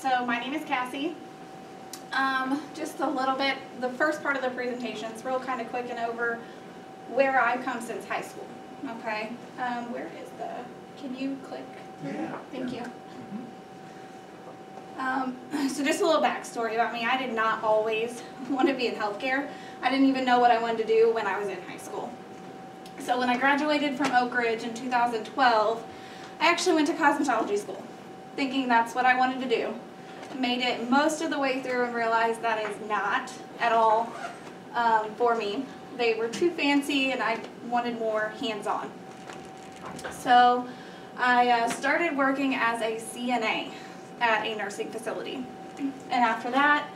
So my name is Cassie. Um, just a little bit, the first part of the presentation is real kind of quick and over where I've come since high school. Okay, um, where is the, can you click? Yeah. Thank you. Um, so just a little backstory about me. I did not always want to be in healthcare. I didn't even know what I wanted to do when I was in high school. So when I graduated from Oak Ridge in 2012, I actually went to cosmetology school, thinking that's what I wanted to do. Made it most of the way through and realized that is not at all um, for me. They were too fancy and I wanted more hands-on. So I uh, started working as a CNA at a nursing facility. And after that,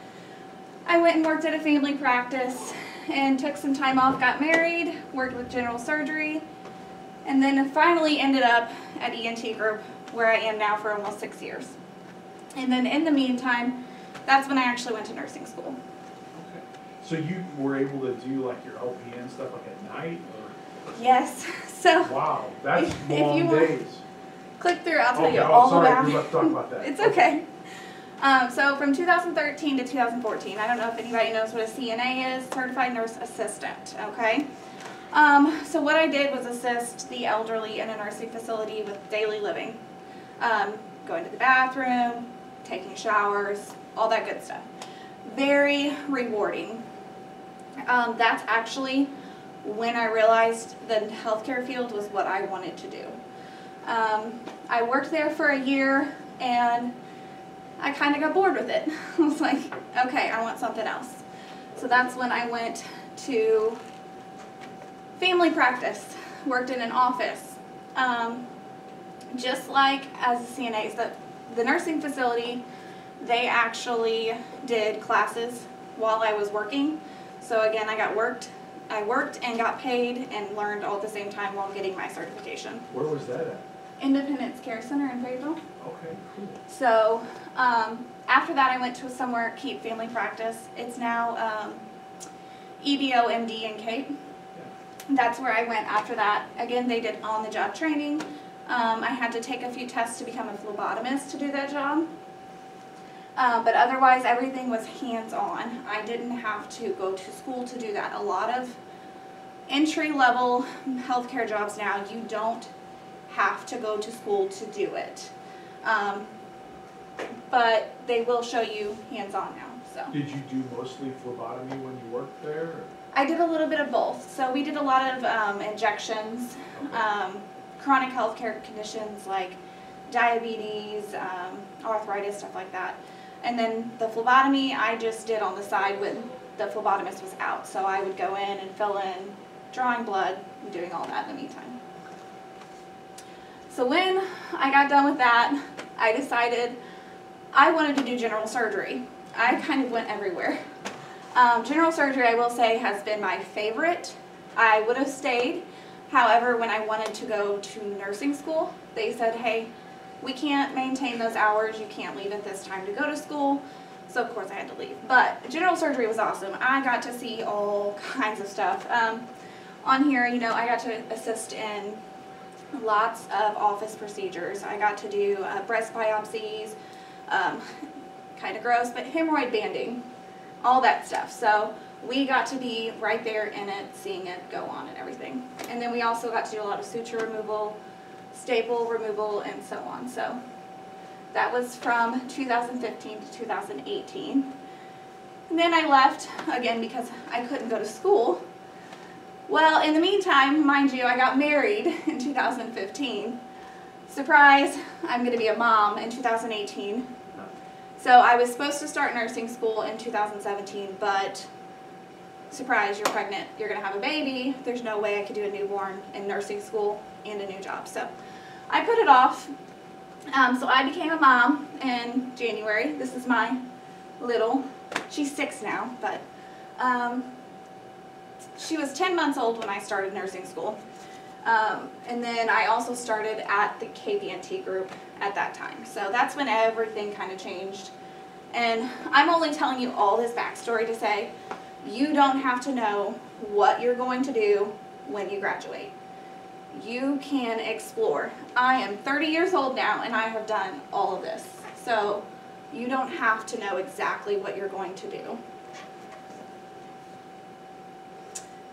I went and worked at a family practice and took some time off, got married, worked with general surgery, and then finally ended up at ENT Group where I am now for almost six years. And then in the meantime, that's when I actually went to nursing school. Okay. So you were able to do like your LPN stuff like at night or? Yes, so Wow, that's If- if long you want- days. click through, I'll tell Okay, you oh, all sorry, about we're it. about to talk about that. It's okay. Um, so from 2013 to 2014, I don't know if anybody knows what a CNA is, Certified Nurse Assistant, okay? Um, so what I did was assist the elderly in a nursing facility with daily living. Um, going to the bathroom, taking showers, all that good stuff. Very rewarding. Um, that's actually when I realized the healthcare field was what I wanted to do. Um, I worked there for a year and I kind of got bored with it. I was like, okay, I want something else. So that's when I went to family practice, worked in an office. Um, just like as a CNA, the, the nursing facility, they actually did classes while I was working. So again, I got worked, I worked and got paid and learned all at the same time while getting my certification. Where was that at? Independence Care Center in Fayetteville. Okay, cool. So um, after that, I went to somewhere Keep Family Practice. It's now um, EBO MD in Cape. Yeah. That's where I went after that. Again, they did on-the-job training. Um, I had to take a few tests to become a phlebotomist to do that job. Um, but otherwise, everything was hands-on. I didn't have to go to school to do that. A lot of entry-level healthcare jobs now, you don't have to go to school to do it. Um, but they will show you hands-on now, so. Did you do mostly phlebotomy when you worked there? or- I did a little bit of both. So we did a lot of um, injections, Okay. um, chronic healthcare conditions like diabetes, um, arthritis, stuff like that. And then the phlebotomy I just did on the side when the phlebotomist was out. So I would go in and fill in, drawing blood, and doing all that in the meantime. So when I got done with that, I decided I wanted to do general surgery. I kind of went everywhere. Um, general surgery, I will say, has been my favorite. I would have stayed. However, when I wanted to go to nursing school, they said, hey, we can't maintain those hours. You can't leave at this time to go to school. So, of course, I had to leave. But general surgery was awesome. I got to see all kinds of stuff. Um, on here, you know, I got to assist in lots of office procedures. I got to do uh, breast biopsies, um, kind of gross, but hemorrhoid banding all that stuff. So we got to be right there in it, seeing it go on and everything. And then we also got to do a lot of suture removal, staple removal, and so on. So that was from 2015 to 2018. And then I left again because I couldn't go to school. Well, in the meantime, mind you, I got married in 2015. Surprise, I'm going to be a mom in 2018. So I was supposed to start nursing school in 2017, but surprise, you're pregnant, you're gonna have a baby. There's no way I could do a newborn in nursing school and a new job. So I put it off. Um, so I became a mom in January. This is my little, she's six now, but um, she was 10 months old when I started nursing school. Um, and then I also started at the KVNT group at that time. So that's when everything kind of changed. And I'm only telling you all this backstory to say you don't have to know what you're going to do when you graduate. You can explore. I am 30 years old now and I have done all of this. So You don't have to know exactly what you're going to do.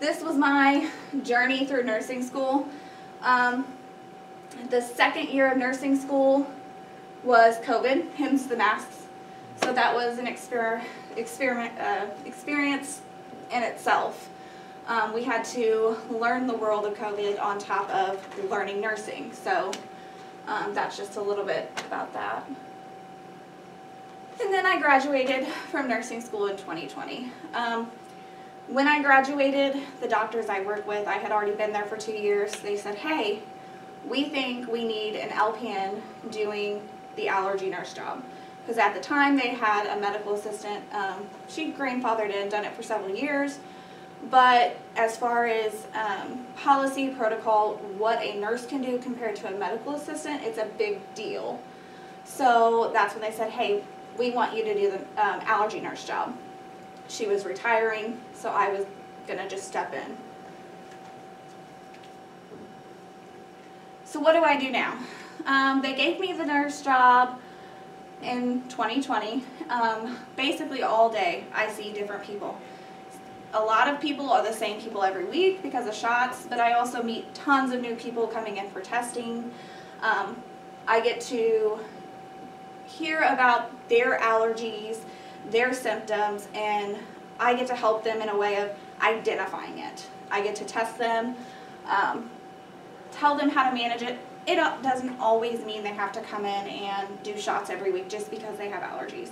This was my journey through nursing school. Um, the second year of nursing school was COVID, hence the masks. So that was an exper- experiment, uh, experience in itself. Um, we had to learn the world of COVID on top of learning nursing. So um, that's just a little bit about that. And then I graduated from nursing school in 2020. Um, when I graduated, the doctors I worked with, I had already been there for two years, they said, hey, we think we need an LPN doing the allergy nurse job. Because at the time they had a medical assistant, um, she grandfathered in, done it for several years. But as far as um, policy, protocol, what a nurse can do compared to a medical assistant, it's a big deal. So that's when they said, hey, we want you to do the um, allergy nurse job. She was retiring, so I was gonna just step in. So what do I do now? Um, they gave me the nurse job in 2020. Um, basically all day I see different people. A lot of people are the same people every week because of shots, but I also meet tons of new people coming in for testing. Um, I get to hear about their allergies, their symptoms, and I get to help them in a way of identifying it. I get to test them, um, tell them how to manage it. It doesn't always mean they have to come in and do shots every week just because they have allergies.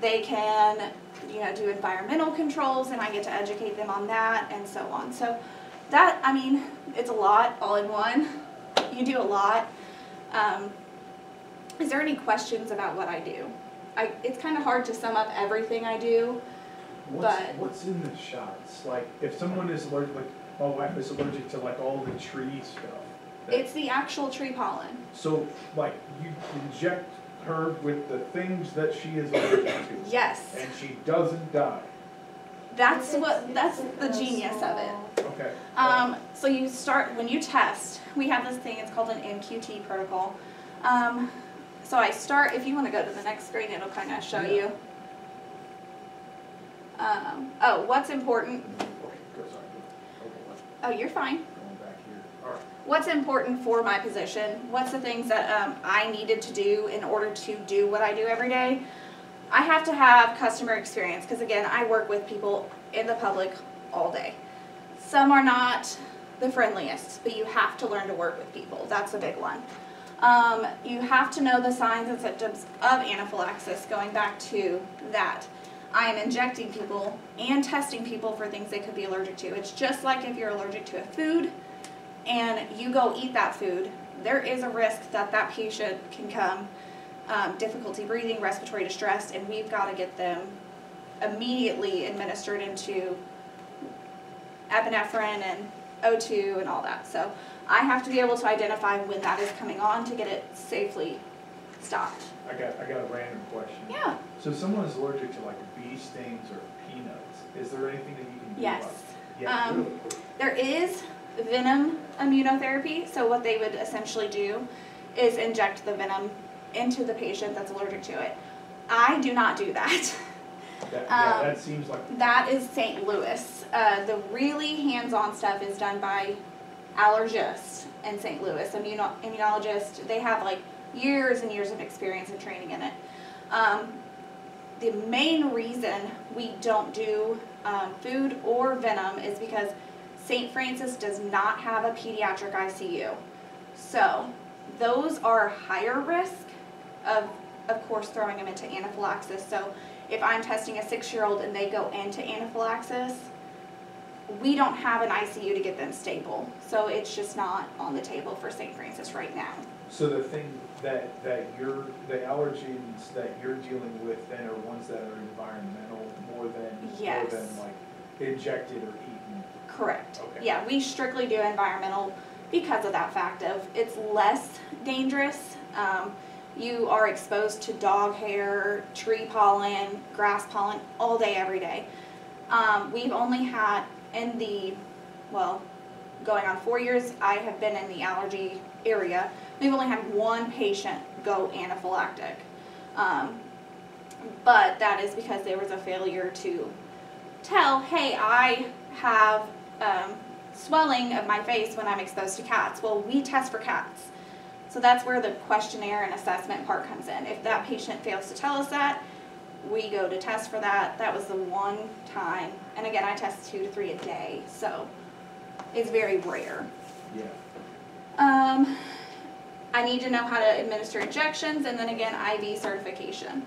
They can, you know, do environmental controls, and I get to educate them on that, and so on. So that, I mean, it's a lot all in one. You do a lot. Um, is there any questions about what I do? I, it's kind of hard to sum up everything I do. What's, But- what's in the shots? Like, if someone is allergic, like, my wife is allergic to like all the tree stuff. That- It's the actual tree pollen. So, like, you inject her with the things that she is allergic to, Yes, and she doesn't die. that's what, that's the genius of it. Okay. Um, so you start, when you test, we have this thing, it's called an MQT protocol. Um, so I start, if you wanna go to the next screen, it'll kinda show Yeah. you. Um, oh, what's important, Okay, go, sorry. Okay, oh, you're fine. going back here. All right. What's important for my position? What's the things that um, I needed to do in order to do what I do every day? I have to have customer experience because again, I work with people in the public all day. Some are not the friendliest, but you have to learn to work with people. That's a big one. Um, you have to know the signs and symptoms of anaphylaxis, going back to that. I am injecting people and testing people for things they could be allergic to. It's just like if you're allergic to a food, and you go eat that food, there is a risk that that patient can come um, difficulty breathing, respiratory distress, and we've got to get them immediately administered into epinephrine and O2 and all that. So I have to be able to identify when that is coming on to get it safely stopped. I got, I got a random question. Yeah. So if someone is allergic to like bee stings or peanuts, is there anything that you can do Yes. about it? Yeah, Um, really? There is venom immunotherapy, so what they would essentially do is inject the venom into the patient that's allergic to it. I do not do that. That, yeah, um, that seems like, That is St. Louis. Uh, the really hands-on stuff is done by allergists in St. Louis, immuno- immunologists. They have like years and years of experience and training in it. Um, the main reason we don't do um, food or venom is because St. Francis does not have a pediatric ICU. So those are higher risk of, of course, throwing them into anaphylaxis. So if I'm testing a six-year-old and they go into anaphylaxis, we don't have an ICU to get them stable. So it's just not on the table for St. Francis right now. so the thing that, that you're, the allergens that you're dealing with then are ones that are environmental more than, more than like injected or eaten? Correct. Okay. Yeah, we strictly do environmental because of that fact of it's less dangerous. Um, you are exposed to dog hair, tree pollen, grass pollen all day, every day. Um, we've only had in the, well, going on four years, I have been in the allergy area. We've only had one patient go anaphylactic. Um, but that is because there was a failure to tell, hey, I have um, swelling of my face when I'm exposed to cats. Well, we test for cats. So that's where the questionnaire and assessment part comes in. If that patient fails to tell us that, we go to test for that. That was the one time. And again, I test two to three a day, so it's very rare. Yeah. Um, I need to know how to administer injections and then again IV certification.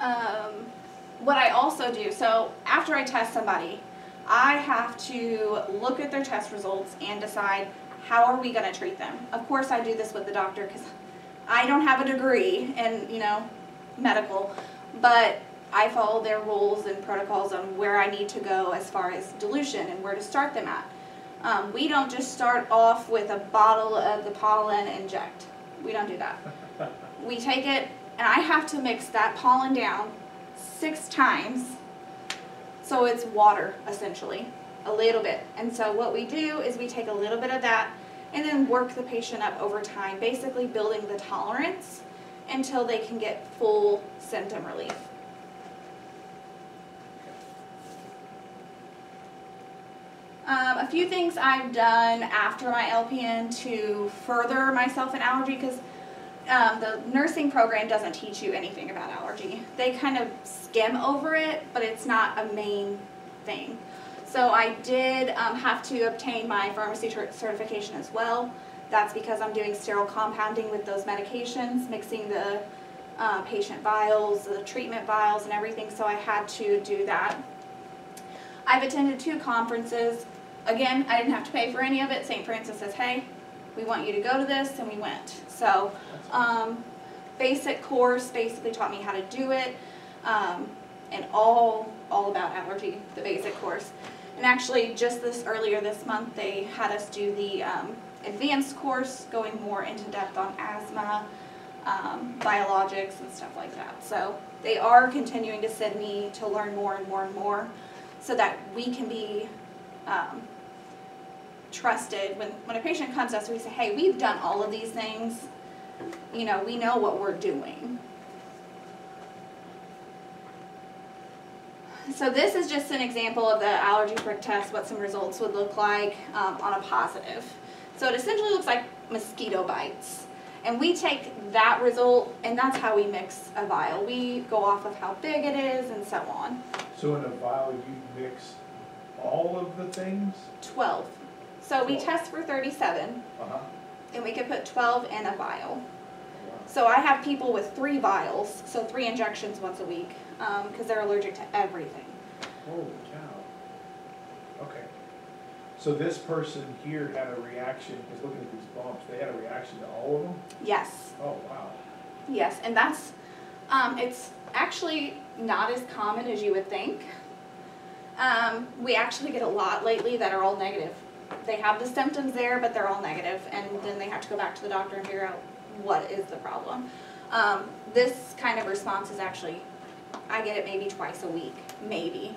Um, what I also do, so after I test somebody, I have to look at their test results and decide how are we going to treat them. Of course, I do this with the doctor because I don't have a degree in, you know, medical, but I follow their rules and protocols on where I need to go as far as dilution and where to start them at. Um, we don't just start off with a bottle of the pollen inject. We don't do that. We take it, and I have to mix that pollen down six times. So it's water, essentially, a little bit. And so what we do is we take a little bit of that and then work the patient up over time, basically building the tolerance until they can get full symptom relief. Um, a few things I've done after my LPN to further myself in allergy because um, the nursing program doesn't teach you anything about allergy. They kind of skim over it, but it's not a main thing. So I did um, have to obtain my pharmacy certification as well. That's because I'm doing sterile compounding with those medications, mixing the uh, patient vials, the treatment vials, and everything. So I had to do that. I've attended two conferences. Again, I didn't have to pay for any of it. St. Francis says, hey, we want you to go to this, and we went. So, um, basic course basically taught me how to do it, um, and all all about allergy, the basic course. And actually, just this earlier this month, they had us do the um, advanced course, going more into depth on asthma, um, biologics, and stuff like that. So they are continuing to send me to learn more and more and more, so that we can be um, trusted. When, when a patient comes to us, we say, hey, we've done all of these things. You know, we know what we're doing. So this is just an example of the allergy prick test, what some results would look like um, on a positive. So it essentially looks like mosquito bites. And we take that result, and that's how we mix a vial. We go off of how big it is and so on. So in a vial, you mix all of the things? 12. So we test for 37, Uh-huh. And we could put 12 in a vial. So I have people with three vials, so three injections once a week, because they're allergic to everything. Holy cow. Okay. So this person here had a reaction, because looking at these bumps, they had a reaction to all of them? Yes, Oh, wow. yes, and that's, um, it's actually not as common as you would think. Um, we actually get a lot lately that are all negative. They have the symptoms there, but they're all negative, and then they have to go back to the doctor and figure out what is the problem. Um, this kind of response is actually, I get it maybe twice a week, maybe.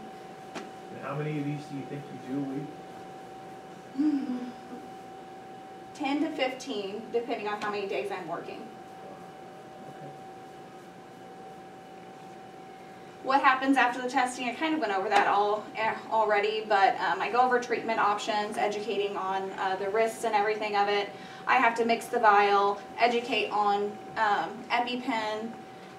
And how many of these do you think you do a week? 10 to 15, depending on how many days I'm working. Okay. What happens after the testing, I kind of went over that all eh, already, but um, I go over treatment options, educating on uh, the risks and everything of it. I have to mix the vial, educate on um, EpiPen,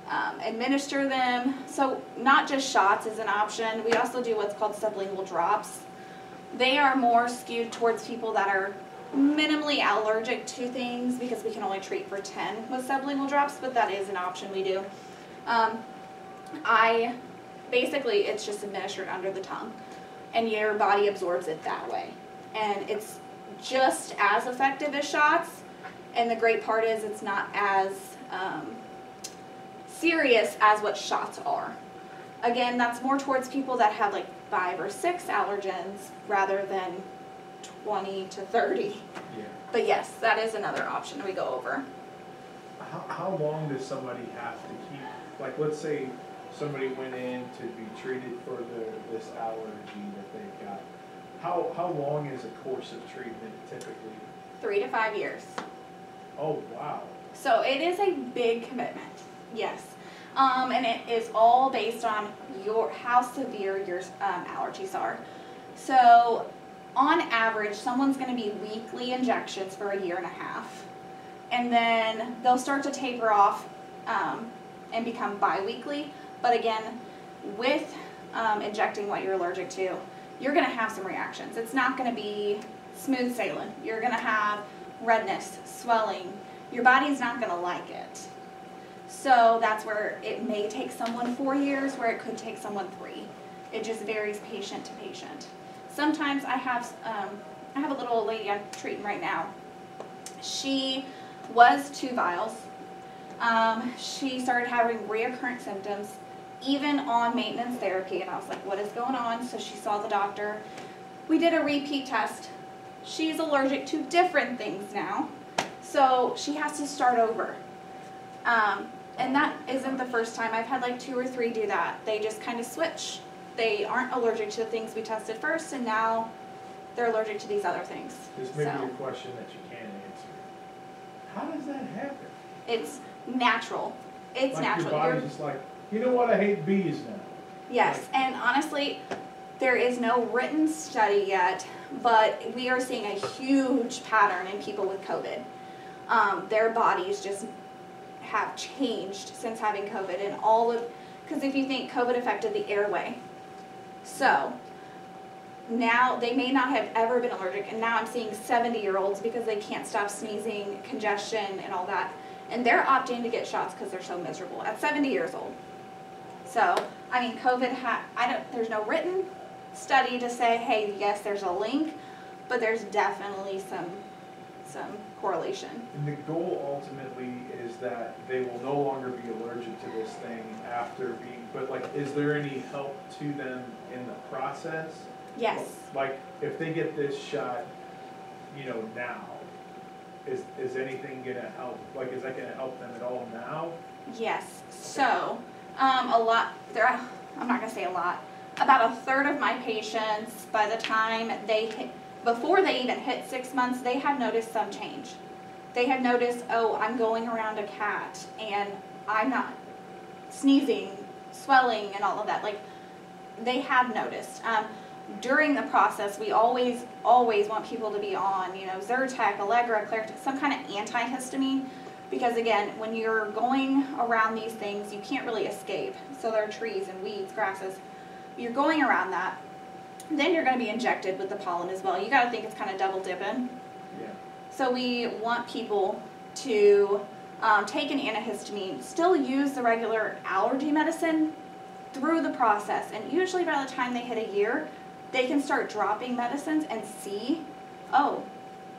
um, administer them. So not just shots is an option. We also do what's called sublingual drops. They are more skewed towards people that are minimally allergic to things because we can only treat for 10 with sublingual drops, but that is an option we do. Um, I, basically, it's just administered under the tongue, and your body absorbs it that way. And it's just as effective as shots, and the great part is it's not as um, serious as what shots are. Again, that's more towards people that have like five or six allergens rather than 20 to 30. Yeah. But yes, that is another option we go over. How, how long does somebody have to keep, like, let's say somebody went in to be treated for the, this allergy that they've got. How, how long is a course of treatment typically? Three to five years. Oh, wow. So it is a big commitment, yes. Um, and it is all based on your how severe your um, allergies are. So, on average, someone's going to be weekly injections for a year and a half, and then they'll start to taper off um, and become biweekly. But again, with um, injecting what you're allergic to, you're going to have some reactions. It's not going to be smooth sailing. You're going to have redness, swelling. Your body's not going to like it. So that's where it may take someone four years, where it could take someone three. It just varies patient to patient. Sometimes I have, um, I have a little lady I'm treating right now. She was two vials. Um, she started having reoccurrent symptoms, even on maintenance therapy, and I was like, what is going on? So she saw the doctor. We did a repeat test. She's allergic to different things now, so she has to start over. Um, and that isn't the first time. I've had like two or three do that. They just kind of switch. They aren't allergic to the things we tested first, and now they're allergic to these other things. This may be a question that you can't answer. How does that happen? it's natural. It's Like natural. your You're- body's just like, you know what, I hate bees now. Yes, and honestly, there is no written study yet, but we are seeing a huge pattern in people with COVID. Um, their bodies just have changed since having COVID, and all of because if you think COVID affected the airway, so now they may not have ever been allergic, and now I'm seeing 70 year olds because they can't stop sneezing, congestion, and all that, and they're opting to get shots because they're so miserable at 70 years old. So, I mean, COVID ha, I don't, there's no written study to say, hey, yes, there's a link, but there's definitely some, some correlation. And the goal ultimately is that they will no longer be allergic to this thing after being, but like, is there any help to them in the process? Yes, Like, if they get this shot, you know, now, is, is anything gonna help, like, is that gonna help them at all now? yes. So, um, a lot, there, I'm not gonna say a lot, about a third of my patients, by the time they hit, before they even hit six months, they have noticed some change. They have noticed, oh, I'm going around a cat and I'm not sneezing, swelling, and all of that. Like, they have noticed. Um, during the process, we always, always want people to be on, you know, Zyrtec, Allegra, Claritin, some kind of antihistamine. Because again, when you're going around these things, you can't really escape. So there are trees and weeds, grasses. You're going around that. Then you're going to be injected with the pollen as well. You got to think it's kind of double dipping. Yeah. So we want people to um, take an antihistamine, still use the regular allergy medicine through the process. And usually by the time they hit a year, they can start dropping medicines and see, oh,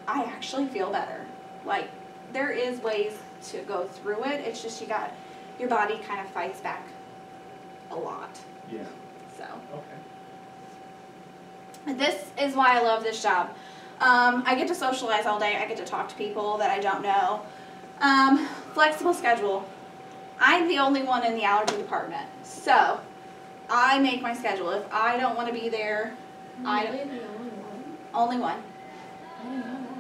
I actually feel better. Like there is ways to go through it. It's just you got your body kind of fights back a lot. Yeah, So. okay. This is why I love this job. Um, I get to socialize all day. I get to talk to people that I don't know. Um, flexible schedule. I'm the only one in the allergy department, so I make my schedule. If I don't want to be there, I Really the only one? only one.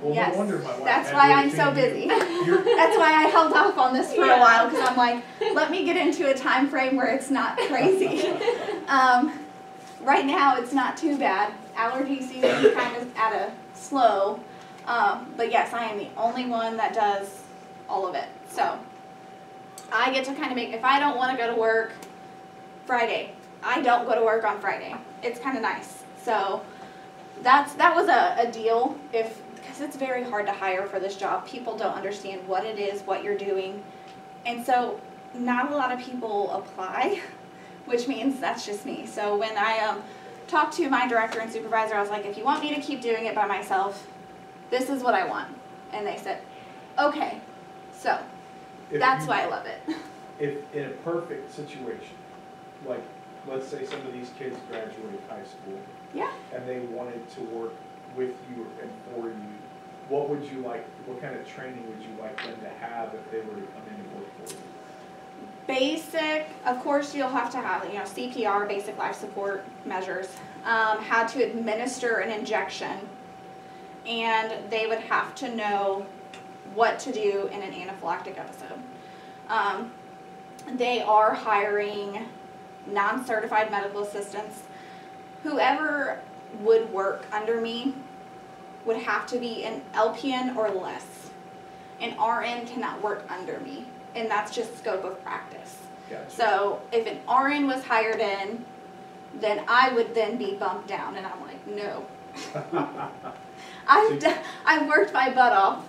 I didn't know that. Well, Yes, no wonder my wife. that's why I'm so busy. That's why I held off on this for a while because I'm like, let me get into a time frame where it's not crazy. um, right now, it's not too bad. Allergy season is kind of at a slow, um, but yes, I am the only one that does all of it. So I get to kind of make. If I don't want to go to work Friday, I don't go to work on Friday. It's kind of nice. So that's that was a, a deal if because it's very hard to hire for this job. People don't understand what it is what you're doing. And so not a lot of people apply which means that's just me. So when i um, talked to my director and supervisor i was like if you want me to keep doing it by myself this is what i want. And they said okay. So if that's you- why i love it. If, in a perfect situation, like, let's say some of these kids graduate high school yeah. and they wanted to work with you and for you, what would you like, what kind of training would you like them to have if they were to come in and work for you? basic of course you'll have to have you know cpr basic life support measures um, how to administer an injection and they would have to know what to do in an anaphylactic episode um, they are hiring non-certified medical assistants. Whoever would work under me would have to be an LPN or less. An RN cannot work under me, and that's just scope of practice. Gotcha. So if an RN was hired in, then I would then be bumped down, and I'm like, no. I've done, I've worked my butt off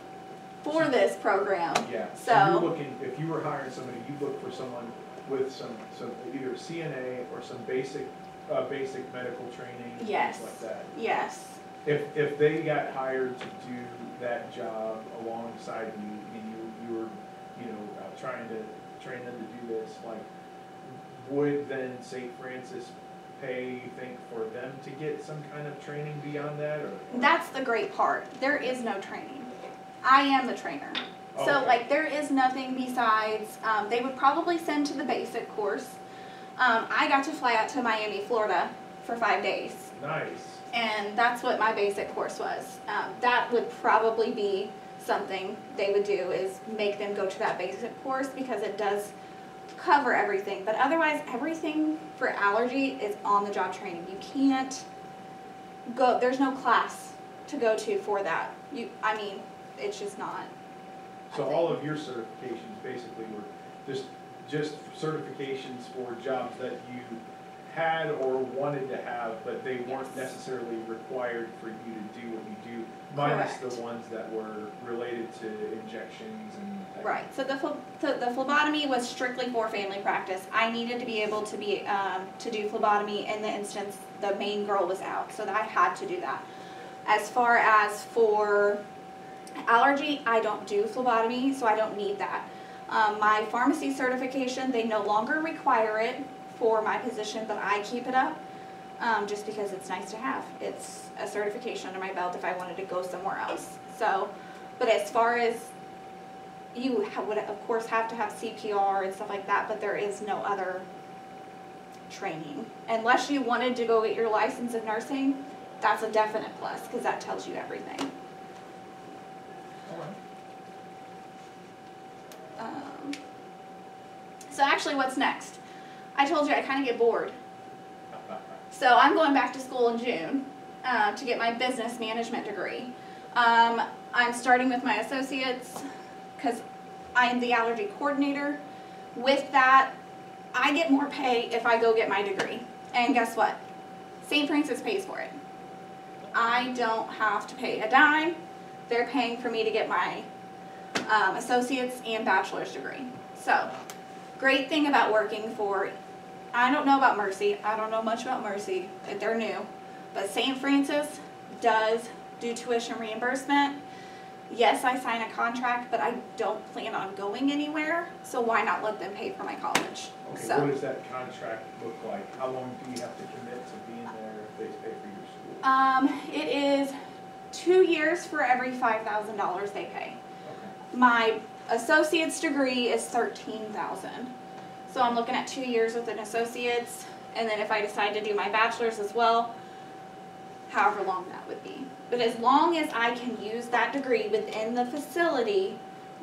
for this program. Yeah, so you're looking, if you were hiring somebody, you'd look for someone with some, some, either CNA or some basic, uh, basic medical training, Yes. things like that. Yes, If, if they got hired to do that job alongside you, and you, you were, you know, uh, trying to train them to do this, like, would then St. Francis pay, you think, for them to get some kind of training beyond that, or? that's the great part. There is no training. I am the trainer. Oh, So Okay. like there is nothing besides, um, they would probably send to the basic course. Um, I got to fly out to Miami, Florida for five days. Nice, And that's what my basic course was. Um, that would probably be something they would do is make them go to that basic course because it does cover everything. But otherwise, everything for allergy is on the job training. You can't go, there's no class to go to for that. You, I mean, it's just not. So all of your certifications basically were just, just certifications for jobs that you had or wanted to have, but they weren't Yes. necessarily required for you to do what you do, minus Correct. the ones that were related to injections and. Right, so the, so the phlebotomy was strictly for family practice. I needed to be able to be, um, to do phlebotomy in the instance the main girl was out, so that I had to do that. As far as for allergy, I don't do phlebotomy, so I don't need that. Um, my pharmacy certification, they no longer require it for my position, but I keep it up, um, just because it's nice to have. It's a certification under my belt if I wanted to go somewhere else, so, but as far as you would of course have to have CPR and stuff like that, but there is no other training. Unless you wanted to go get your license in nursing, that's a definite plus, cause that tells you everything. Um, so actually, what's next? I told you I kinda get bored. So I'm going back to school in June uh, to get my business management degree. Um, I'm starting with my associates because I'm the allergy coordinator. With that, I get more pay if I go get my degree. And guess what? St. Francis pays for it. I don't have to pay a dime. They're paying for me to get my um, associate's and bachelor's degree. So, great thing about working for I don't know about Mercy. I don't know much about Mercy. But they're new. But St. Francis does do tuition reimbursement. Yes, I sign a contract, but I don't plan on going anywhere. So why not let them pay for my college? Okay, So- what does that contract look like? How long do you have to commit to being there if they pay for your school? Um, it is two years for every five thousand dollars they pay. My associate's degree is thirteen thousand. So I'm looking at two years with an associate's, and then if I decide to do my bachelor's as well, however long that would be. But as long as I can use that degree within the facility,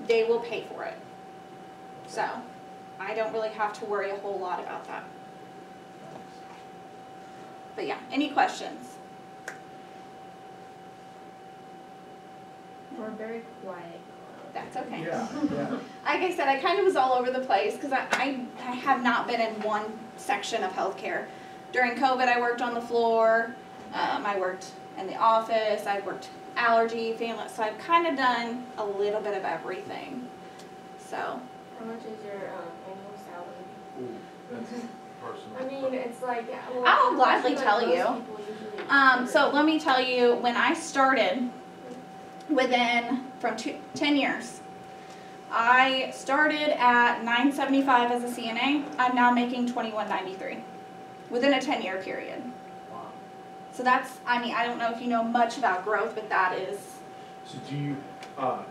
they will pay for it. So, I don't really have to worry a whole lot about that. But yeah, any questions? We're very quiet. That's okay. Yeah, yeah. Like I said, I kind of was all over the place because I, I, I have not been in one section of healthcare. During COVID, I worked on the floor, um, I worked in the office, I worked allergy, family, so I've kind of done a little bit of everything. So, How much is your um, annual salary? Ooh, that's personal. I mean, it's like, well, I'll gladly tell you. most people usually um, so let me tell you, when I started, within, from ten years, I started at nine seventy-five as a CNA, I'm now making twenty-one ninety-three, within a ten-year period. Wow. So that's, I mean, I don't know if you know much about growth, but that is, So do you, uh,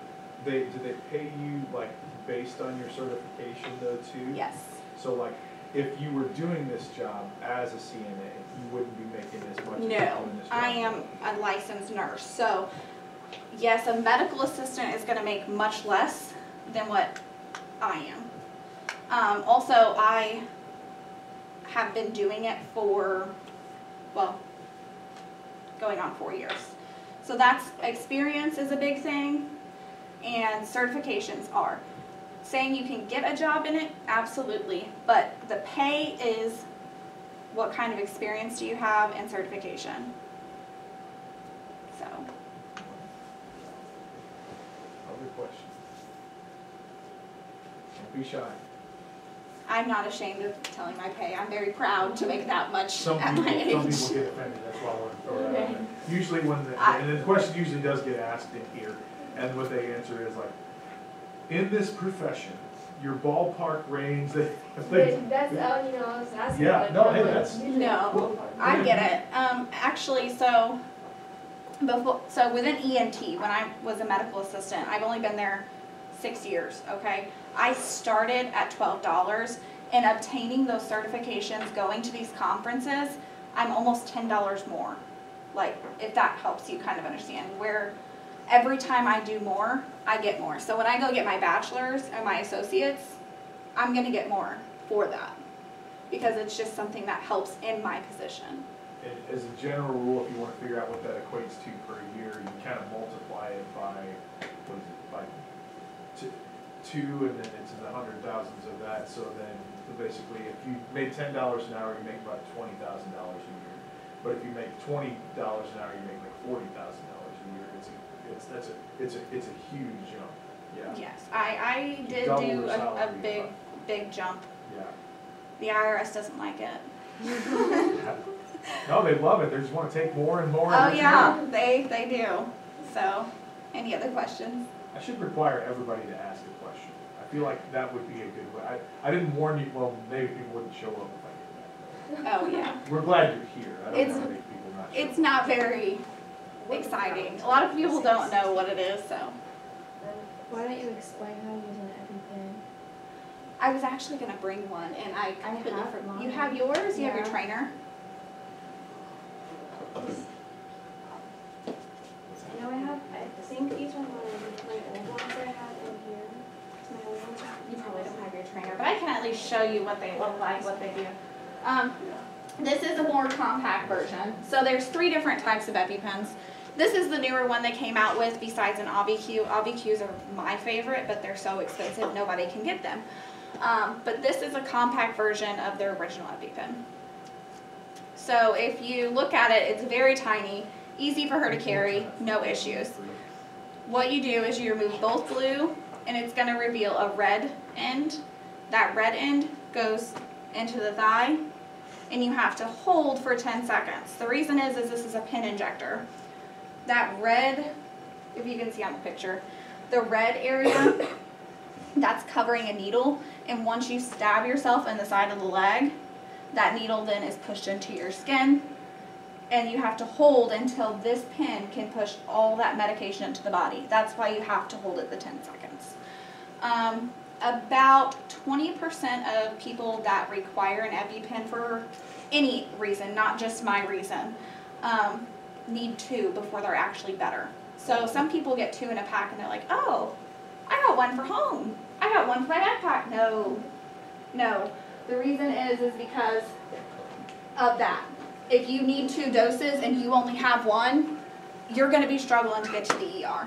they, do they pay you like based on your certification though too? yes. So like, if you were doing this job as a CNA, you wouldn't be making as much as No, job? I am a licensed nurse, so yes, a medical assistant is gonna make much less than what I am. Um, also, I have been doing it for, well, going on four years. So that's, experience is a big thing, and certifications are. Saying you can get a job in it, absolutely, but the pay is what kind of experience do you have and certification. So, Other questions? Don't be shy. I'm not ashamed of telling my pay, I'm very proud to make that much Some at people, my some age. people get offended, that's why I want to throw that out there. Usually when the, I- and the question usually does get asked in here, and what they answer is like, in this profession, your ballpark range, they, they, But That's, uh, you know, I was asking. Yeah, no, hey, that's- No, ballpark. I get it. Um, actually, so before, so within ENT, when I was a medical assistant, I've only been there six years. Okay, I started at twelve dollars, and obtaining those certifications, going to these conferences, I'm almost ten dollars more. Like, if that helps you kind of understand where every time I do more, I get more. So when I go get my bachelor's and my associates, I'm gonna get more for that because it's just something that helps in my position. as a general rule, if you want to figure out what that equates to per year, you kind of multiply it by, what is it, by two, two, and then it's in the hundred thousands of that, so then, basically, if you made ten dollars an hour, you make about twenty thousand dollars a year. But if you make twenty dollars an hour, you make like forty thousand dollars a year, it's a, it's, that's a, it's a, it's a huge jump, yeah, Yes, I, I did Double do a, a big, big jump. yeah. The IRS doesn't like it. No, they love it, they just want to take more and more. Oh, yeah, year. they, they do. So, any other questions? I should require everybody to ask a question. I feel like that would be a good way. I, I didn't warn you, well, maybe people wouldn't show up if I did that. Oh, yeah. We're glad you're here. I don't It's- want to make people not show It's up. not very exciting. A lot of people don't know what it is, so. Why don't you explain how to use an EpiPen? I was actually gonna bring one and I I completely have forgot. mine. You have yours? You have your Yeah. trainer? No, I have, I think these are my, my old ones I had in here. My old ones. You probably don't have your trainer, but I can at least show you what they look like, what they do. Um, this is a more compact version. So there's three different types of EpiPens. This is the newer one they came out with besides an Auvi-Q. Auvi-Qs are my favorite, but they're so expensive, nobody can get them. Um, but this is a compact version of their original EpiPen. So if you look at it, it's very tiny, easy for her to carry, no issues. What you do is you remove both glue and it's gonna reveal a red end. That red end goes into the thigh and you have to hold for ten seconds. The reason is, is this is a pin injector. That red, if you can see on the picture, the red area, that's covering a needle and once you stab yourself in the side of the leg, that needle then is pushed into your skin and you have to hold until this pin can push all that medication into the body. That's why you have to hold it the 10 seconds. Um, about 20% of people that require an EpiPen for any reason, not just my reason, um, need two before they're actually better. So some people get two in a pack and they're like, oh, I got one for home. I got one for my backpack. No, no. The reason is, is because of that. If you need two doses and you only have one, you're gonna be struggling to get to the ER.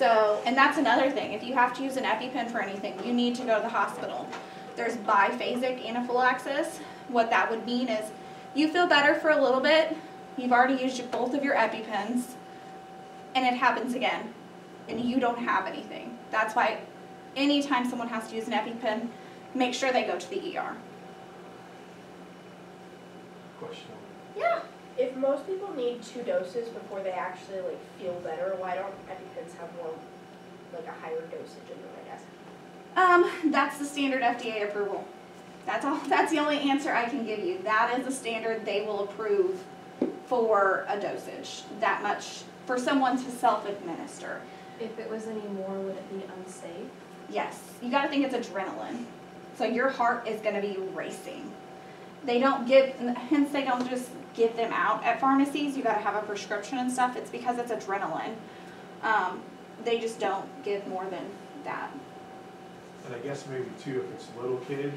So, and that's another thing, if you have to use an EpiPen for anything, you need to go to the hospital. There's biphasic anaphylaxis. What that would mean is you feel better for a little bit, you've already used both of your EpiPens, and it happens again, and you don't have anything. That's why anytime someone has to use an EpiPen, make sure they go to the ER. Question. Yeah. If most people need two doses before they actually like feel better, why don't EpiPens have more, like a higher dosage in them, I guess? Um, that's the standard FDA approval. That's all, that's the only answer I can give you. That is the standard they will approve for a dosage, that much, for someone to self-administer. If it was any more, would it be unsafe? Yes, you gotta think it's adrenaline. So your heart is gonna be racing. They don't give, hence they don't just give them out at pharmacies, you gotta have a prescription and stuff, it's because it's adrenaline. Um, they just don't give more than that. And I guess maybe too, if it's little kids,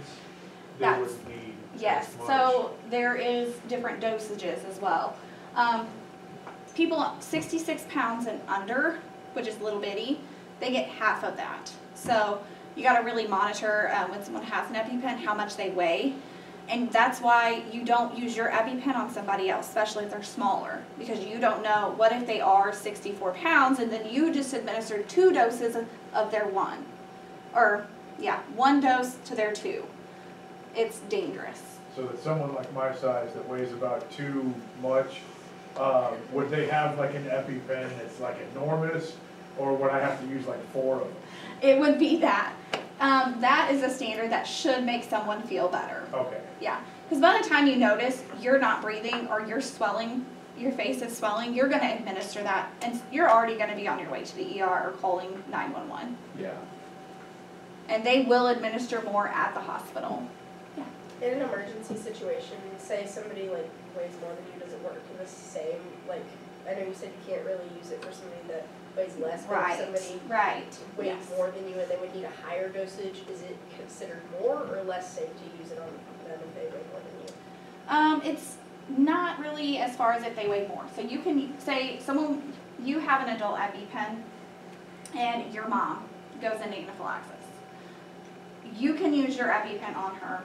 they That's- wouldn't need Yes, so there is different dosages as well. Um, people sixty-six pounds and under, which is little bitty, they get half of that. So you gotta really monitor, um, when someone has an EpiPen, how much they weigh. And that's why you don't use your EpiPen on somebody else, especially if they're smaller, because you don't know, what if they are sixty-four pounds and then you just administered two doses of, of their one? Or, yeah, one dose to their two. It's dangerous. So that someone like my size that weighs about too much, uh, would they have like an EpiPen that's like enormous? Or would I have to use like four of them? It would be that. Um, that is a standard that should make someone feel better. Okay, Yeah, because by the time you notice you're not breathing or you're swelling, your face is swelling, you're going to administer that, and you're already going to be on your way to the ER or calling 911. yeah. And they will administer more at the hospital. Yeah. In an emergency situation, say somebody like weighs more than you, does it work in the same? Like, I know you said you can't really use it for somebody that weighs less, if Right. somebody Right. weighs Yes. more than you and they would need a higher dosage, is it considered more or less safe to use it on them if they weigh more than you? Um, it's not really as far as if they weigh more. So you can say someone, you have an adult EpiPen and your mom goes into anaphylaxis. You can use your EpiPen on her.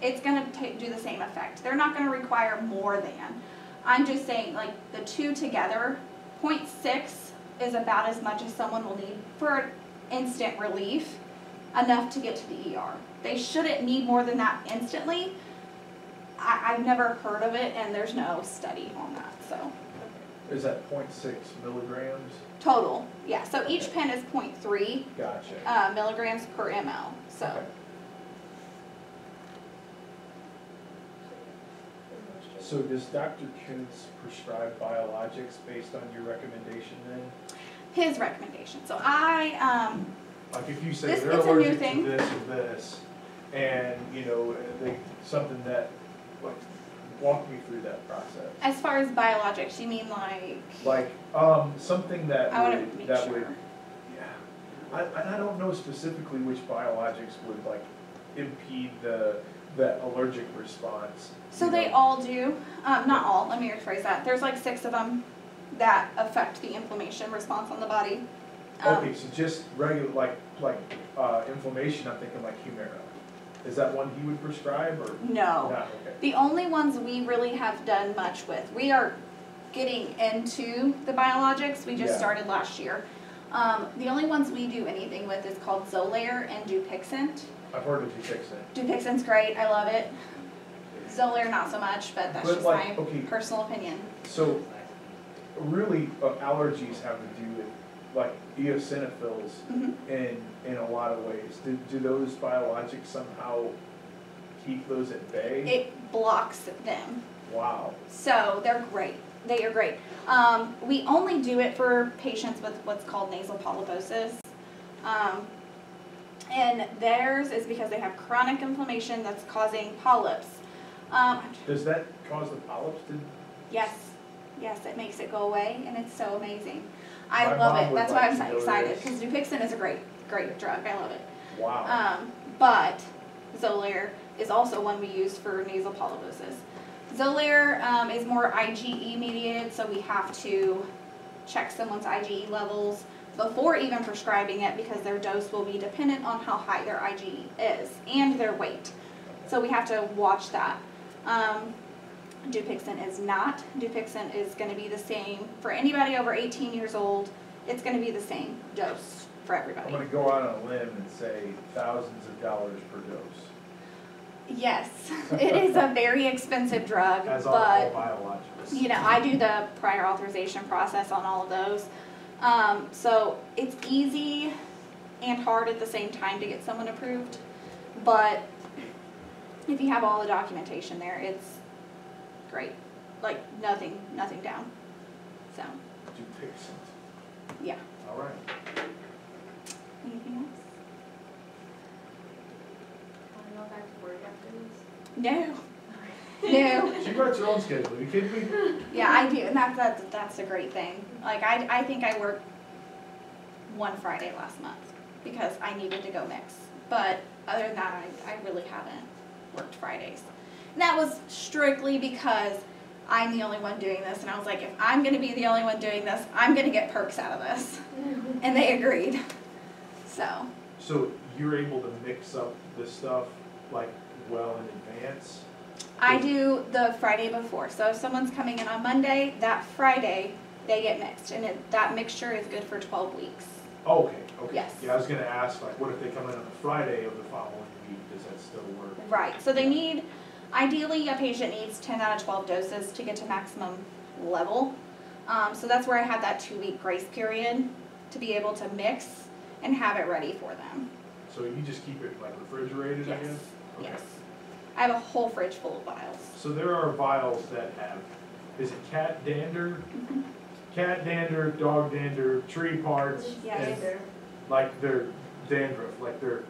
It's gonna do the same effect. They're not gonna require more than. I'm just saying, like, the two together, 0.6 is about as much as someone will need for instant relief, enough to get to the ER. They shouldn't need more than that instantly, I, I've never heard of it and there's no study on that, so. Is that 0.6 milligrams? Total, yeah, so each pen is 0.3 Gotcha. uh, milligrams per ml, so. Okay. So does Dr. Kuntz prescribe biologics based on your recommendation then? His recommendation, so I, um, Like if you say This- they're allergic to thing. this or this, and, you know, they, something that, like, walk me through that process. as far as biologics, you mean like, Like, um, something that I would, make that would, sure. yeah. I, and I don't know specifically which biologics would like impede the, the allergic response. So they know. all do, um, not all, let me rephrase that, there's like six of them that affect the inflammation response on the body. Um, Okay, so just regular, like, like, uh, inflammation, I'm thinking like Humira. Is that one he would prescribe or No, not? Okay. the only ones we really have done much with, we are getting into the biologics, we just Yeah. started last year. Um, the only ones we do anything with is called Xolair and Dupixent. I've heard of Dupixent. Dupixent's great, I love it. Xolair, not so much, but that's But just like, my okay, personal opinion. so really uh, allergies have to do with like eosinophils Mhm. in, in a lot of ways. Do, do those biologics somehow keep those at bay? It blocks them. Wow. So they're great. They are great. Um, we only do it for patients with what's called nasal polyposis. Um, and theirs is because they have chronic inflammation that's causing polyps. Um, Does that cause the polyps to? yes, yes, it makes it go away and it's so amazing. I My love it. That's like why I'm so excited because Dupixent is a great, great drug. I love it. Wow. Um, but Xolair is also one we use for nasal polyposis. Xolair um, is more IgE mediated, so we have to check someone's IgE levels before even prescribing it because their dose will be dependent on how high their IgE is and their weight. So we have to watch that. Um, Dupixent is not. Dupixent is going to be the same for anybody over 18 years old. It's going to be the same dose for everybody. I'm gonna go out on a limb and say thousands of dollars per dose, Yes, it is a very expensive drug, as but, you know, I do the prior authorization process on all of those. Um, so it's easy and hard at the same time to get someone approved, but if you have all the documentation there, it's great. Like, nothing, nothing down. So, Dupixent. yeah. All right. Anything else? Wanna go back to work after this? No. No. She writes her own schedule. Are you kidding me? Yeah, I do, and that's, that's, that's a great thing. Like, I, I think I worked one Friday last month because I needed to go mix. but other than that, I, I really haven't worked Fridays. And that was strictly because I'm the only one doing this, and I was like, if I'm gonna be the only one doing this, I'm gonna get perks out of this. Mm-hmm. And they agreed. So, So you're able to mix up this stuff like well in advance? I do the Friday before. So if someone's coming in on Monday, that Friday they get mixed, and it, that mixture is good for 12 weeks. Oh, Okay, okay. Yes. Yeah, I was gonna ask, like, what if they come in on the Friday of the following week, does that still work? Right. So they need, ideally, a patient needs 10 out of 12 doses to get to maximum level. Um, so that's where I had that two-week grace period to be able to mix and have it ready for them. So you just keep it like refrigerated, I Yes. guess? Okay. Yes. I have a whole fridge full of vials. So there are vials that have, is it cat dander? Cat dander, dog dander, tree parts, Yes. and like their dandruff, like their,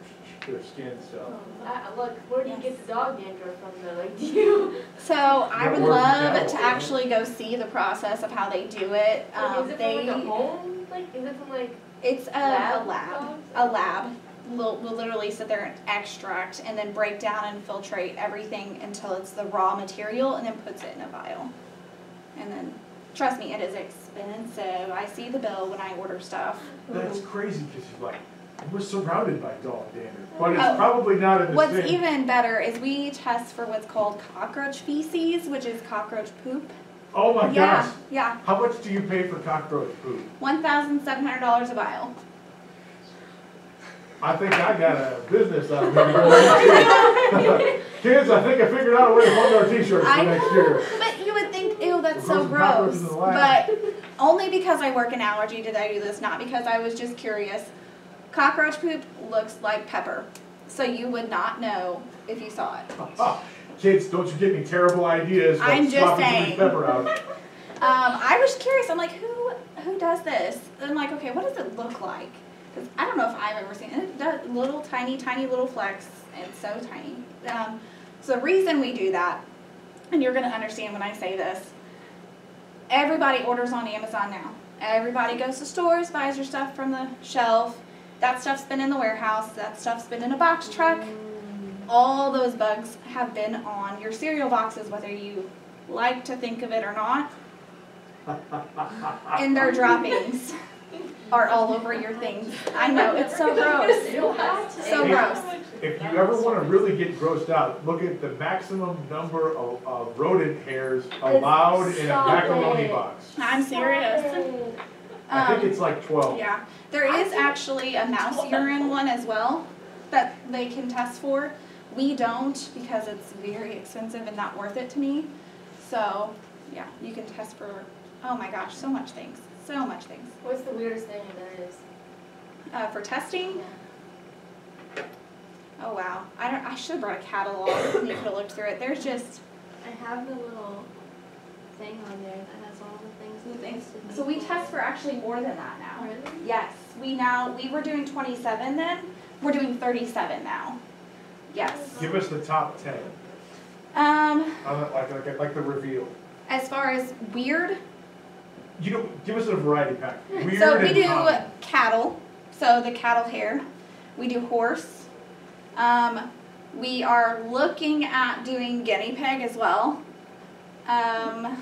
their skin stuff. I, look, where do you get the dog dandruff from though? Like, do you? So I would love to actually go see the process of how they do it. Like, Um, is it they, from like a home? Like, is it from like it's a, a lab lab. A lab. We'll, we'll literally sit there and extract and then break down and filtrate everything until it's the raw material and then puts it in a vial. And then, trust me, it is expensive. I see the bill when I order stuff. That's crazy, cause you're like, we're surrounded by dog dander, but it's Oh. probably not in the What's same. even better is we test for what's called cockroach feces, which is cockroach poop. Oh my yeah, gosh, yeah. how much do you pay for cockroach poop? One thousand seven hundred dollars a vial. I think I got a business out of it. Kids, I think I figured out a way to fund our t-shirts for next know, year. but you would think, ew, that's so gross. cockroaches in the lab. But only because I work in allergy did I do this, not because I was just curious. Cockroach poop looks like pepper, so you would not know if you saw it. Kids, don't you give me terrible ideas I'm just saying. pepper out. Um, I was curious. I'm like, who who does this? And I'm like, okay, what does it look like? Because I don't know if I've ever seen it. It does little tiny, tiny little flecks, and so tiny. Um, so the reason we do that, and you're gonna understand when I say this. Everybody orders on Amazon now. Everybody goes to stores, buys your stuff from the shelf. That stuff's been in the warehouse. That stuff's been in a box truck. All those bugs have been on your cereal boxes, whether you like to think of it or not. And their droppings are all over your things. I know, it's so gross. So Hey, gross. If you ever wanna really get grossed out, look at the maximum number of, of rodent hairs allowed in a Stop macaroni it. box. I'm serious. I think Um, it's like twelve. Yeah, there is actually a mouse urine one as well that they can test for. We don't because it's very expensive and not worth it to me. So, yeah, you can test for, oh my gosh, so much things, so much things. What's the weirdest thing there is? Uh, for testing, oh wow, I don't, I should have brought a catalog and you could have looked through it. There's just I have the little thing on there that has all the things. the that things. tested me So we test for actually more than that now. Really? Yes, we now, we were doing twenty-seven then, we're doing thirty-seven now. Yes. Give us the top ten, Um, uh, like, like, like the reveal. as far as weird, You know, give us a variety pack. Weird so we and do common. cattle, so the cattle hair. We do horse. Um, we are looking at doing guinea pig as well. Um, I'm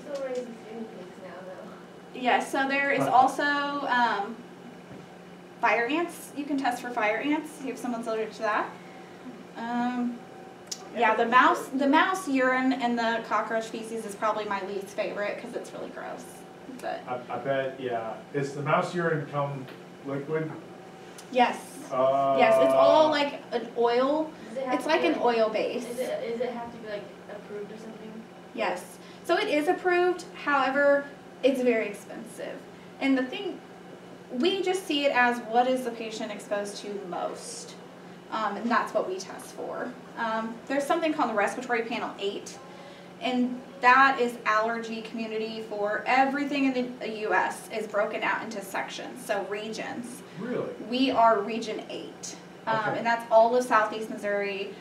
still raising guinea pigs now though. Yes, so there is also um, fire ants. You can test for fire ants. See if someone's allergic to that. Um, yeah, the mouse, the mouse urine and the cockroach feces is probably my least favorite because it's really gross. But I, I bet, yeah. Is the mouse urine come liquid? yes, Uh. yes, it's all like an oil. Does it have It's to like be, an oil base. Is it, is it have to be like approved or something? Yes. So it is approved. However, it's very expensive. And the thing, we just see it as what is the patient exposed to most. Um, and that's what we test for. Um, there's something called the Respiratory Panel 8, and that is allergy community for everything in the US is broken out into sections, so regions. Really? We are Region 8, um, Okay. and that's all of Southeast Missouri.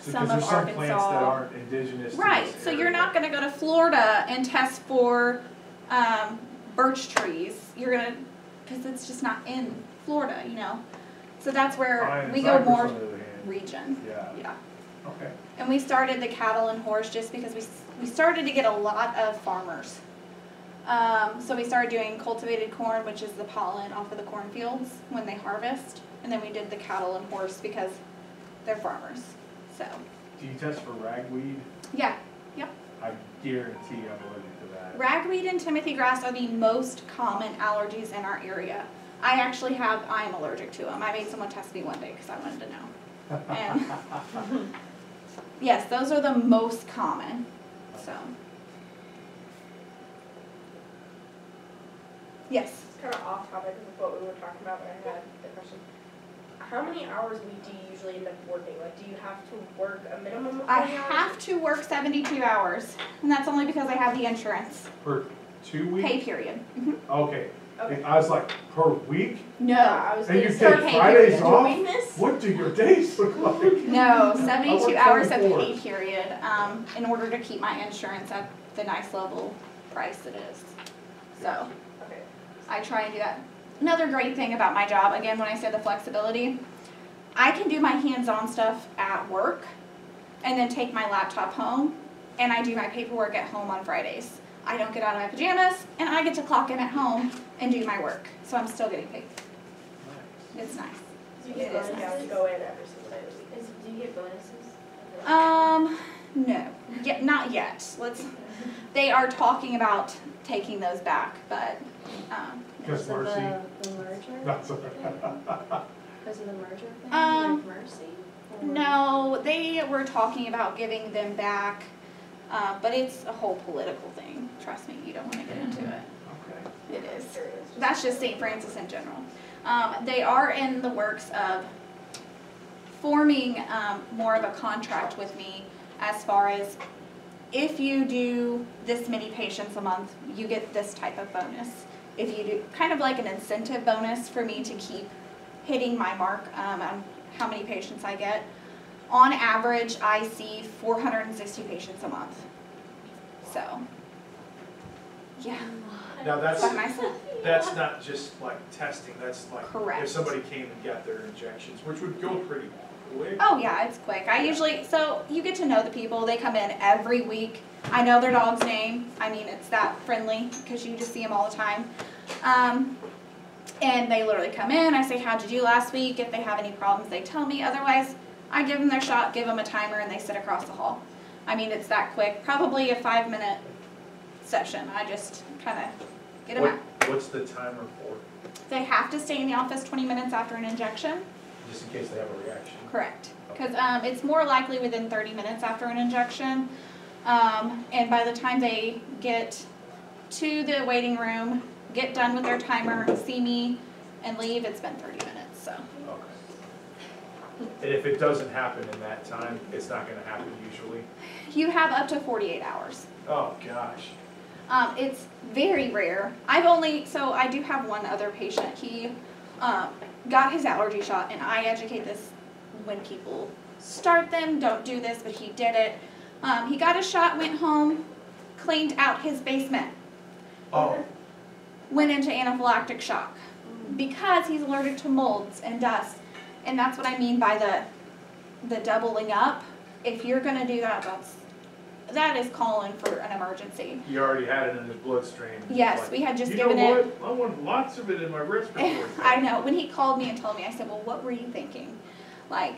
So, Some cause there's of some plants that aren't indigenous Right, so you're not gonna go to Florida and test for um, birch trees. You're gonna, because it's just not in Florida, you know. So that's where we go Cypress, more on the other hand, region, Yeah, yeah. okay. And we started the cattle and horse just because we, s- we started to get a lot of farmers. Um, so we started doing cultivated corn, which is the pollen off of the cornfields when they harvest. And then we did the cattle and horse because they're farmers, so, Do you test for ragweed? yeah. Yep. I guarantee I'm allergic to that. Ragweed and timothy grass are the most common allergies in our area. I actually have, I am allergic to them. I made someone test me one day because I wanted to know. And yes, those are the most common, so. Yes, It's kind of off topic of what we were talking about, but I had the question. How many hours a week do you usually end up working? Like, do you have to work a minimum of I forty hours? have to work seventy-two hours, and that's only because I have the insurance, Per two weeks? pay period. Mhm. Okay, Okay. I was like, per week? No, I was And you gonna take Fridays period. off? doing this? What do your days look like? no, seventy-two hours of pay period, um, in order to keep my insurance at the nice level price it is. So, Okay. I try and do that. Another great thing about my job, again, when I say the flexibility, I can do my hands-on stuff at work and then take my laptop home and I do my paperwork at home on Fridays. I don't get out of my pajamas and I get to clock in at home and do my work. So I'm still getting paid. It's nice. Do you get is You have to bonuses? go in every single day of the week. Is, do you get bonuses? Um, no, yet, not yet. Let's, they are talking about taking those back, but, um, Because Because of Marcy, the, the merger? that's a, Because of the merger thing Um, with Mercy? Or- No, they were talking about giving them back, uh, but it's a whole political thing. Trust me, you don't want to get into it. okay. It is. That's just St. Francis in general. Um, they are in the works of forming um, more of a contract with me as far as if you do this many patients a month, you get this type of bonus. If you do, kind of like an incentive bonus for me to keep hitting my mark um, on how many patients I get. On average, I see 460 patients a month. So, yeah, Now that's, by that's not just like testing, that's like Correct. if somebody came and got their injections, which would go pretty quick. Oh yeah, it's quick. I usually so you get to know the people. They come in every week. I know their dog's name. I mean, it's that friendly because you just see them all the time. Um, and they literally come in. I say, "How'd you do last week?" If they have any problems, they tell me. Otherwise, I give them their shot, give them a timer, and they sit across the hall. I mean, it's that quick. Probably a five-minute session. I just kind of get them What, out. what's the timer for, They have to stay in the office 20 minutes after an injection. Just in case they have a reaction? Correct, because um, it's more likely within 30 minutes after an injection. Um, and by the time they get to the waiting room, get done with their timer, see me, and leave, it's been 30 minutes. So Okay. And if it doesn't happen in that time, it's not gonna happen usually? you have up to 48 hours. Oh, gosh. Um, it's very rare. I've only, so I do have one other patient. He um, got his allergy shot, and I educate this when people start them, don't do this, but he did it. Um, he got a shot, went home, cleaned out his basement, Oh, went into anaphylactic shock because he's allergic to molds and dust. And that's what I mean by the the doubling up. If you're gonna do that, that's that is calling for an emergency. he already had it in his bloodstream. Yes, like, we had just you given know it. I want lots of it in my respiratory. I know. When he called me and told me, I said, "Well, what were you thinking?" Like,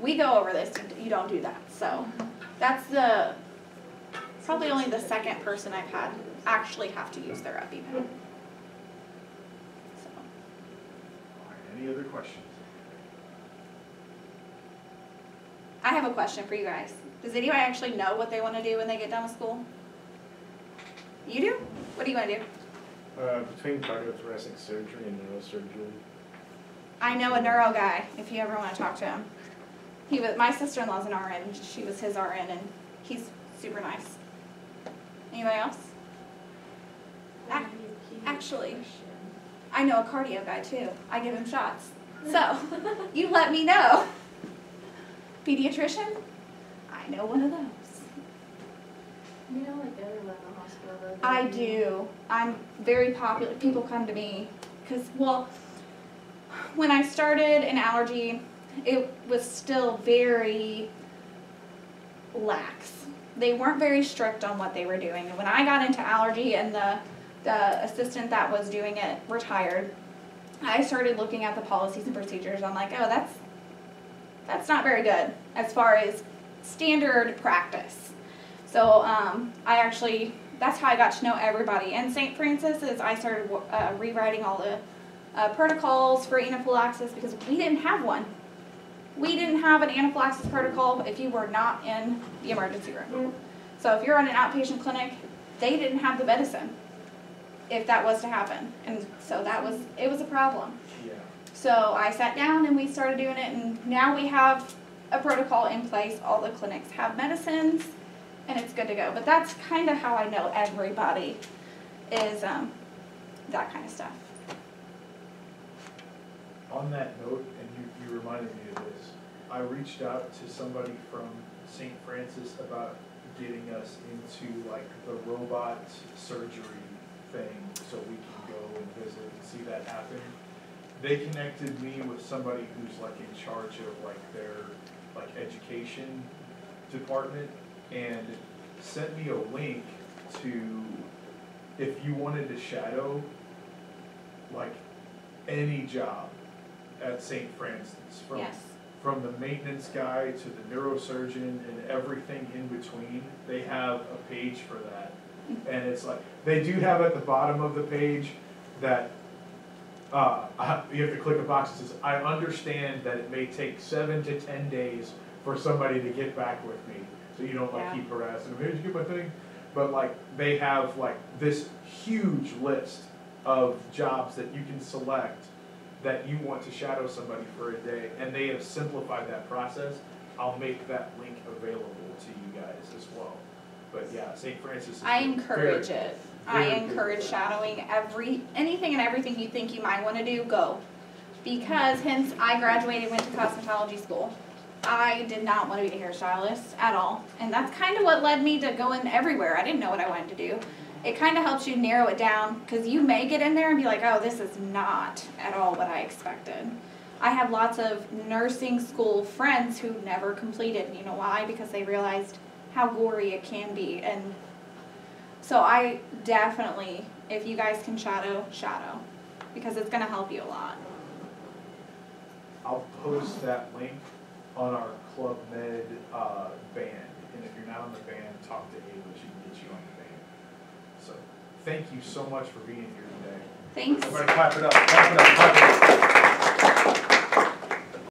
we go over this. You don't do that. So, that's the probably only the second person I've had actually have to use their EpiPen. So, All right, Any other questions? I have a question for you guys. Does anybody actually know what they want to do when they get done with school? You do? What do you want to do? Uh, between cardiothoracic surgery and neurosurgery. I know a neuro guy. If you ever want to talk to him, he was my sister-in-law's an RN. She was his RN, and he's super nice. Anybody else? Ac- Actually, I know a cardio guy too. I give him shots. So, you let me know. Pediatrician? I know one of those. You know, like everyone in the hospital. though, I do. I'm very popular. People come to me because, well, when I started in allergy, it was still very lax. They weren't very strict on what they were doing. And when I got into allergy and the, the assistant that was doing it retired, I started looking at the policies and procedures. I'm like, oh, that's that's not very good as far as standard practice. So um, I actually that's how I got to know everybody. And St. Francis is I started uh, rewriting all the uh, protocols for anaphylaxis because we didn't have one. We didn't have an anaphylaxis protocol if you were not in the emergency room. So if you're on an outpatient clinic, they didn't have the medicine if that was to happen. And so that was, it was a problem. Yeah. So I sat down and we started doing it and now we have a protocol in place. All the clinics have medicines and it's good to go. But that's kind of how I know everybody is um, that kind of stuff. On that note, and you, you reminded me of this, I reached out to somebody from St. Francis about getting us into like the robot surgery thing so we can go and visit and see that happen. They connected me with somebody who's like in charge of like their like education department and sent me a link to if you wanted to shadow like any job at St. Francis, from Yes. from the maintenance guy to the neurosurgeon and everything in between, they have a page for that. Mm-hmm. And it's like, they do have at the bottom of the page that, uh, you have to click a box that says, I understand that it may take seven to ten days for somebody to get back with me. So you don't like Yeah. keep harassing them, hey, did you get my thing? But like, they have like this huge list of jobs that you can select that you want to shadow somebody for a day, and they have simplified that process. I'll make that link available to you guys as well. But yeah, St. Francis is. I very- encourage it. I encourage shadowing every, anything and everything you think you might wanna do, go. Because hence, I graduated, went to cosmetology school. I did not wanna be a hairstylist at all, and that's kinda what led me to going everywhere. I didn't know what I wanted to do. It kinda helps you narrow it down, cause you may get in there and be like, oh, this is not at all what I expected. I have lots of nursing school friends who never completed, you know why? Because they realized how gory it can be and so I definitely, if you guys can shadow, shadow, because it's gonna help you a lot. I'll post that link on our Club Med, uh, band, and if you're not on the band, talk to Ava, she can get you on the band. So, thank you so much for being here today. Thanks. Everybody clap it up, clap it up, clap it up.